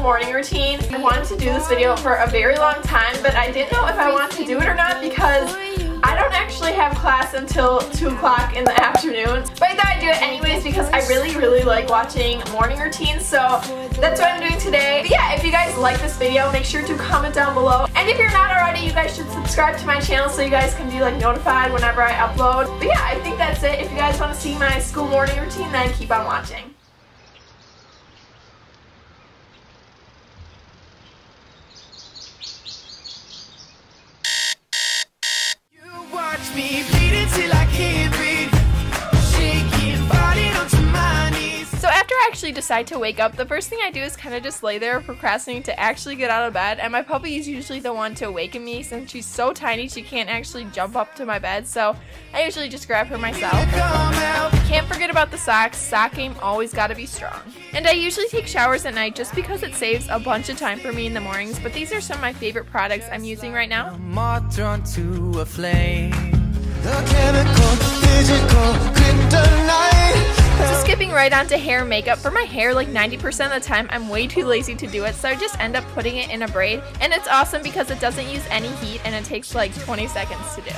morning routine. I wanted to do this video for a very long time, but I didn't know if I wanted to do it or not because I don't actually have class until 2 o'clock in the afternoon. But I thought I'd do it anyways because I really, really like watching morning routines. So that's what I'm doing today. But yeah, if you guys like this video, make sure to comment down below. And if you're not already, you guys should subscribe to my channel so you guys can be like notified whenever I upload. But yeah, I think that's it. If you guys want to see my school morning routine, then keep on watching. Actually decide to wake up, the first thing I do is kind of just lay there procrastinating to actually get out of bed. And my puppy is usually the one to awaken me since she's so tiny she can't actually jump up to my bed. So I usually just grab her myself. Can't forget about the socks. Sock game always gotta be strong. And I usually take showers at night just because it saves a bunch of time for me in the mornings. But these are some of my favorite products I'm using right now. The chemical, physical, so skipping right on to hair and makeup. For my hair, like 90% of the time, I'm way too lazy to do it, so I just end up putting it in a braid. And it's awesome because it doesn't use any heat and it takes like 20 seconds to do.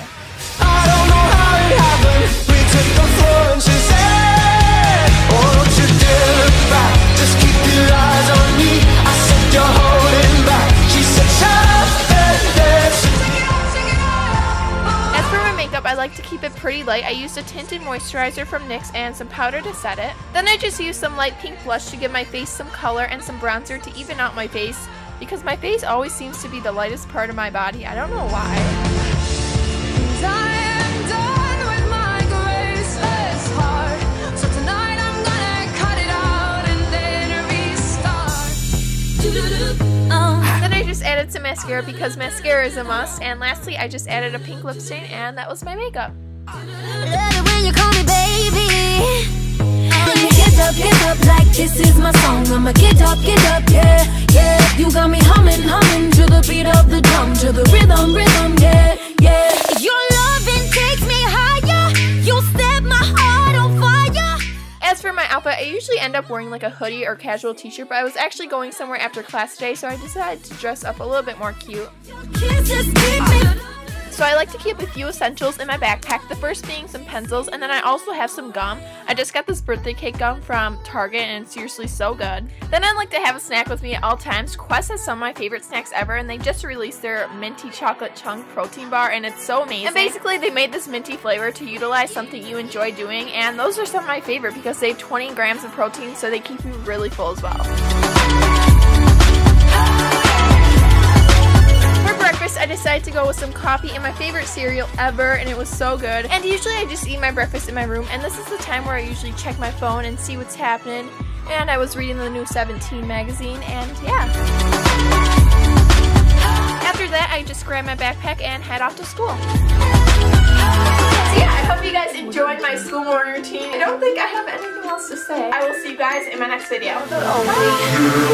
I like to keep it pretty light. I used a tinted moisturizer from NYX and some powder to set it. Then I just used some light pink blush to give my face some color and some bronzer to even out my face because my face always seems to be the lightest part of my body. I don't know why. Some mascara because mascara is a must. And lastly, I just added a pink lip stain and that was my makeup. Get up, get up, like this is my song. I'ma get up, get up, yeah, yeah. You got me humming, humming to the beat of the drum, to the rhythm, rhythm, yeah. I usually end up wearing like a hoodie or casual t-shirt, but I was actually going somewhere after class today, so I decided to dress up a little bit more cute. So I like to keep a few essentials in my backpack, the first being some pencils, and then I also have some gum. I just got this birthday cake gum from Target, and it's seriously so good. Then I like to have a snack with me at all times. Quest has some of my favorite snacks ever, and they just released their minty chocolate chunk protein bar, and it's so amazing. And basically, they made this minty flavor to utilize something you enjoy doing, and those are some of my favorite because they have 20 grams of protein, so they keep you really full as well. Decided to go with some coffee and my favorite cereal ever, and it was so good. And usually I just eat my breakfast in my room, and this is the time where I usually check my phone and see what's happening. And I was reading the new 17 magazine, and yeah. After that, I just grabbed my backpack and head off to school. So yeah, I hope you guys enjoyed my school morning routine. I don't think I have anything else to say. I will see you guys in my next video. Oh, Bye.